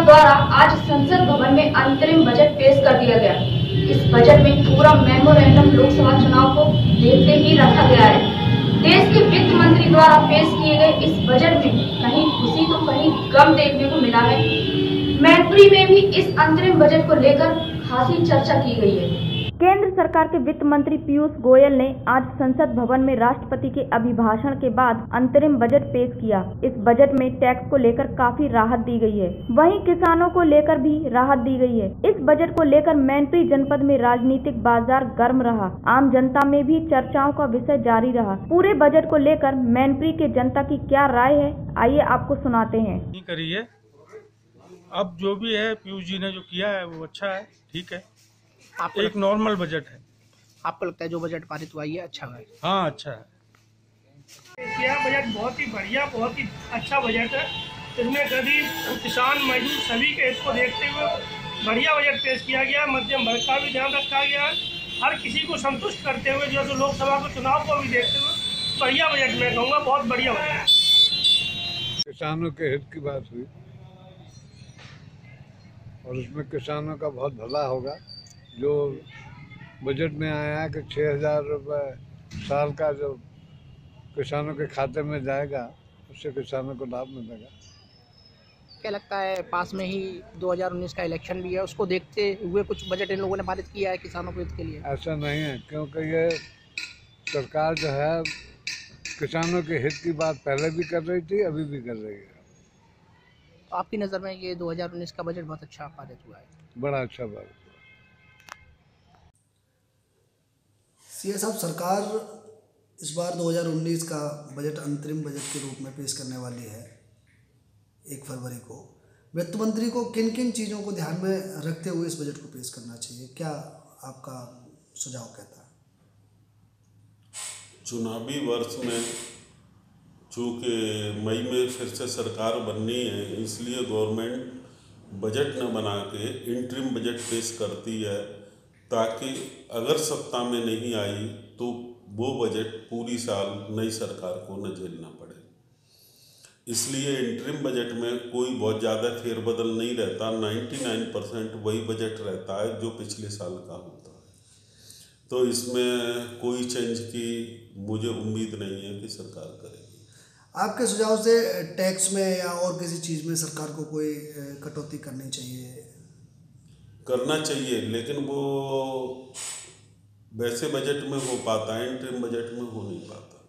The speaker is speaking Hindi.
द्वारा आज संसद भवन में अंतरिम बजट पेश कर दिया गया। इस बजट में पूरा मेमोरेंडम लोकसभा चुनाव को देखते ही रखा गया है। देश के वित्त मंत्री द्वारा पेश किए गए इस बजट में कहीं खुशी तो कहीं गम देखने को मिला है। मैनपुरी में भी इस अंतरिम बजट को लेकर खासी चर्चा की गई है। केंद्र सरकार के वित्त मंत्री पीयूष गोयल ने आज संसद भवन में राष्ट्रपति के अभिभाषण के बाद अंतरिम बजट पेश किया। इस बजट में टैक्स को लेकर काफ़ी राहत दी गई है। वहीं किसानों को लेकर भी राहत दी गई है। इस बजट को लेकर मैनपुरी जनपद में राजनीतिक बाज़ार गर्म रहा। आम जनता में भी चर्चाओं का विषय जारी रहा। पूरे बजट को लेकर मैनपुरी के जनता की क्या राय है, आइए आपको सुनाते हैं। नहीं करी है अब जो भी है, पीयूष जी ने जो किया है, वो अच्छा है, ठीक है। आपको एक नॉर्मल बजट है। आपको लगता है जो बजट पारित हुआ है ये अच्छा है? हाँ अच्छा है। यह बजट बहुत ही बढ़िया बहुत ही अच्छा बजट है। इसमें गरीब किसान मजदूर सभी के हित को देखते हुए बढ़िया बजट पेश किया गया है। मध्यम वर्ग का भी ध्यान रखा गया है। हर किसी को संतुष्ट करते हुए जो जो लोकसभा के चुनाव को भी देखते हुए बढ़िया बजट मैं कहूँगा बहुत बढ़िया बजट किसानों के हित की बात हुई। और उसमें किसानों का बहुत भला होगा। जो बजट में आया है कि छः हज़ार रुपये साल का जो किसानों के खाते में जाएगा उससे किसानों को लाभ मिलेगा। क्या लगता है पास में ही 2019 का इलेक्शन भी है उसको देखते हुए कुछ बजट इन लोगों ने पारित किया है किसानों के हित के लिए? ऐसा नहीं है क्योंकि ये सरकार जो है किसानों के हित की बात पहले भी कर रही थी अभी भी कर रही है। तो आपकी नज़र में ये 2019 का बजट बहुत अच्छा पारित हुआ है। बड़ा अच्छा बात सी साहब, सरकार इस बार 2019 का बजट, अंतरिम बजट के रूप में पेश करने वाली है, एक फरवरी को। वित्त मंत्री को किन किन चीज़ों को ध्यान में रखते हुए इस बजट को पेश करना चाहिए? क्या आपका सुझाव कहता है? चुनावी वर्ष में चूँकि मई में फिर से सरकार बननी है, इसलिए गवर्नमेंट बजट न बना के इंटरिम बजट पेश करती है। ताकि अगर सत्ता में नहीं आई तो वो बजट पूरी साल नई सरकार को न झेलना पड़े। इसलिए इंटरिम बजट में कोई बहुत ज़्यादा फेरबदल नहीं रहता। 99 परसेंट वही बजट रहता है जो पिछले साल का होता है। तो इसमें कोई चेंज की मुझे उम्मीद नहीं है कि सरकार करेगी। आपके सुझाव से टैक्स में या और किसी चीज़ में सरकार को कोई कटौती करनी चाहिए? करना चाहिए, लेकिन वो वैसे बजट में हो पाता है इंटरम बजट में हो नहीं पाता।